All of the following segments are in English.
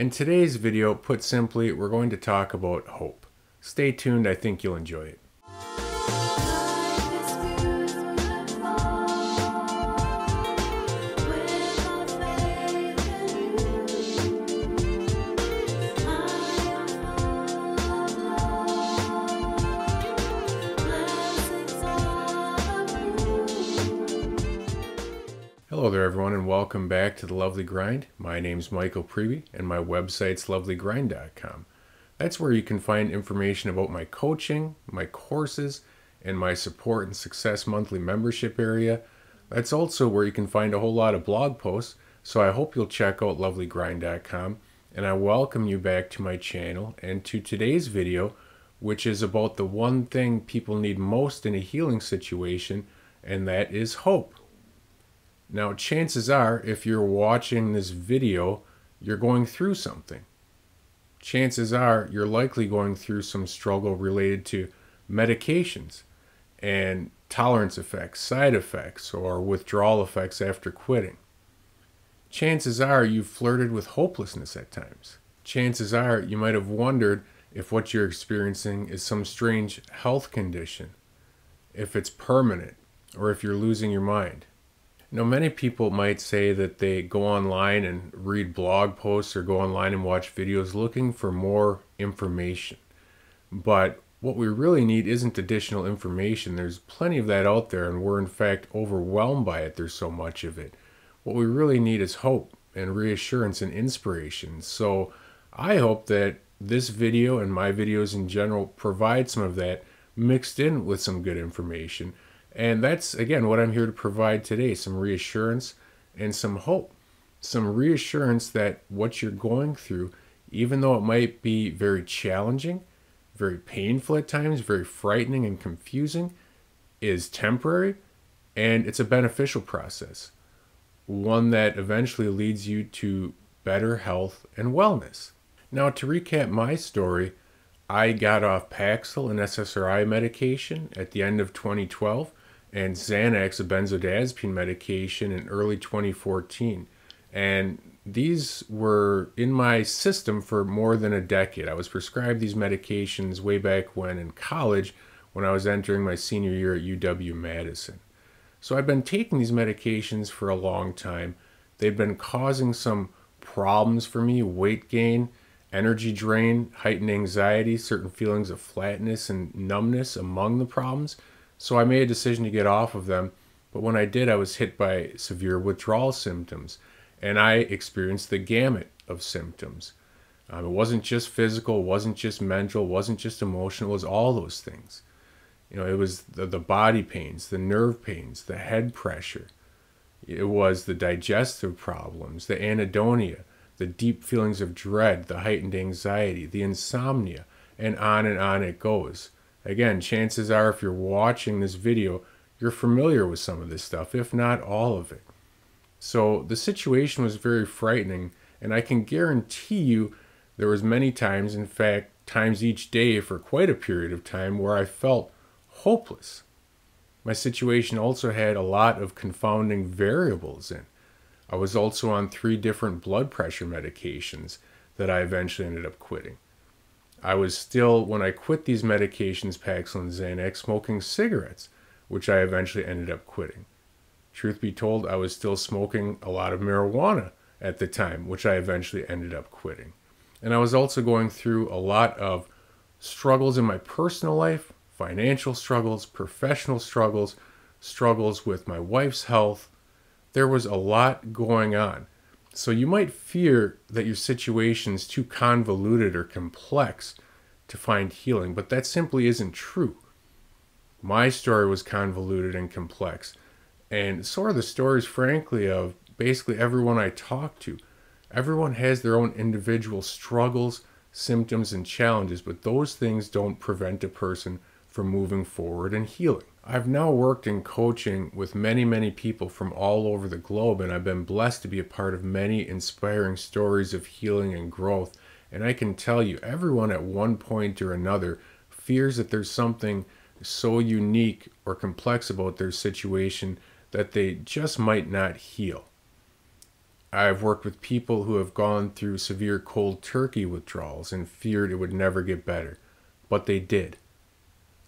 In today's video, put simply, we're going to talk about hope. Stay tuned, I think you'll enjoy it. Hello there, everyone, and welcome back to the Lovely Grind. My name's Michael Priebe, and my website's lovelygrind.com. That's where you can find information about my coaching, my courses, and my support and success monthly membership area. That's also where you can find a whole lot of blog posts, so I hope you'll check out lovelygrind.com. And I welcome you back to my channel and to today's video, which is about the one thing people need most in a healing situation, and that is hope. Now, chances are, if you're watching this video, you're going through something. Chances are, you're likely going through some struggle related to medications and tolerance effects, side effects, or withdrawal effects after quitting. Chances are, you've flirted with hopelessness at times. Chances are, you might have wondered if what you're experiencing is some strange health condition, if it's permanent, or if you're losing your mind. You know, many people might say that they go online and read blog posts or go online and watch videos looking for more information. But what we really need isn't additional information. There's plenty of that out there, and we're in fact overwhelmed by it. There's so much of it. What we really need is hope and reassurance and inspiration. So I hope that this video and my videos in general provide some of that mixed in with some good information and that's, again, what I'm here to provide today some reassurance and some hope. Some reassurance that what you're going through, even though it might be very challenging, very painful at times, very frightening and confusing, is temporary and it's a beneficial process. One that eventually leads you to better health and wellness. Now, to recap my story, I got off Paxil and SSRI medication at the end of 2012 and Xanax, a benzodiazepine medication, in early 2014. And these were in my system for more than a decade. I was prescribed these medications way back when in college when I was entering my senior year at UW Madison. So I've been taking these medications for a long time. They've been causing some problems for me weight gain, energy drain, heightened anxiety, certain feelings of flatness and numbness among the problems. So I made a decision to get off of them. But when I did, I was hit by severe withdrawal symptoms. And I experienced the gamut of symptoms. Um, it wasn't just physical, it wasn't just mental, it wasn't just emotional, it was all those things. You know, it was the, the body pains, the nerve pains, the head pressure. It was the digestive problems, the anhedonia, the deep feelings of dread, the heightened anxiety, the insomnia, and on and on it goes. Again, chances are if you're watching this video, you're familiar with some of this stuff, if not all of it. So the situation was very frightening, and I can guarantee you there was many times, in fact, times each day for quite a period of time where I felt hopeless. My situation also had a lot of confounding variables in. I was also on three different blood pressure medications that I eventually ended up quitting. I was still, when I quit these medications, Paxil and Xanax, smoking cigarettes, which I eventually ended up quitting. Truth be told, I was still smoking a lot of marijuana at the time, which I eventually ended up quitting. And I was also going through a lot of struggles in my personal life, financial struggles, professional struggles, struggles with my wife's health. There was a lot going on. So you might fear that your situation is too convoluted or complex to find healing, but that simply isn't true. My story was convoluted and complex, and so are the stories, frankly, of basically everyone I talk to. Everyone has their own individual struggles, symptoms, and challenges, but those things don't prevent a person from moving forward and healing. I've now worked in coaching with many, many people from all over the globe, and I've been blessed to be a part of many inspiring stories of healing and growth. And I can tell you, everyone at one point or another fears that there's something so unique or complex about their situation that they just might not heal. I've worked with people who have gone through severe cold turkey withdrawals and feared it would never get better, but they did.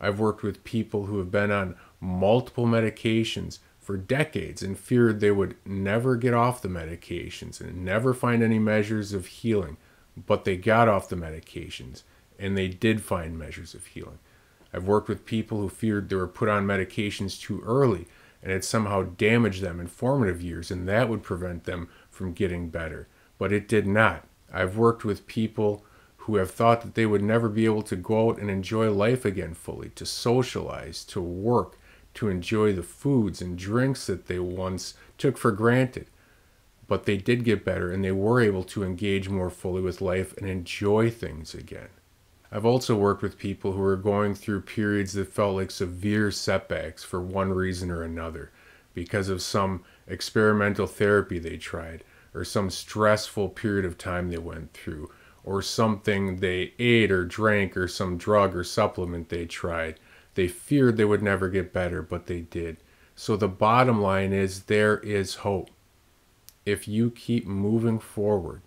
I've worked with people who have been on multiple medications for decades and feared they would never get off the medications and never find any measures of healing, but they got off the medications and they did find measures of healing. I've worked with people who feared they were put on medications too early and it somehow damaged them in formative years and that would prevent them from getting better. But it did not. I've worked with people who have thought that they would never be able to go out and enjoy life again fully, to socialize, to work, to enjoy the foods and drinks that they once took for granted. But they did get better and they were able to engage more fully with life and enjoy things again. I've also worked with people who were going through periods that felt like severe setbacks for one reason or another because of some experimental therapy they tried or some stressful period of time they went through or something they ate or drank or some drug or supplement they tried. They feared they would never get better, but they did. So the bottom line is there is hope. If you keep moving forward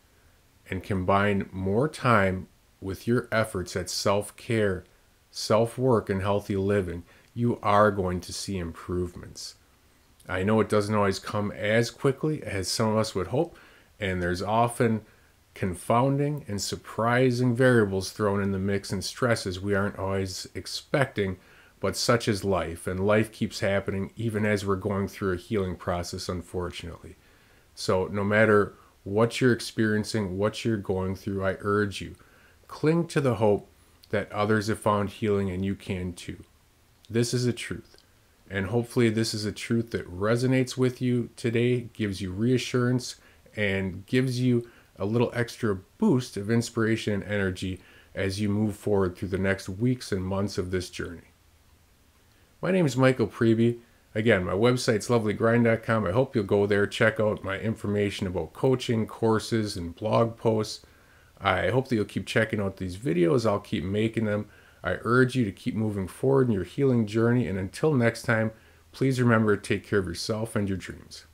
and combine more time with your efforts at self care, self work, and healthy living, you are going to see improvements. I know it doesn't always come as quickly as some of us would hope, and there's often confounding and surprising variables thrown in the mix and stresses we aren't always expecting, but such is life, and life keeps happening even as we're going through a healing process, unfortunately. So, no matter what you're experiencing, what you're going through, I urge you Cling to the hope that others have found healing and you can too. This is a truth. And hopefully, this is a truth that resonates with you today, gives you reassurance, and gives you a little extra boost of inspiration and energy as you move forward through the next weeks and months of this journey. My name is Michael Priebe. Again, my website's lovelygrind.com. I hope you'll go there, check out my information about coaching, courses, and blog posts. I hope that you'll keep checking out these videos. I'll keep making them. I urge you to keep moving forward in your healing journey. And until next time, please remember to take care of yourself and your dreams.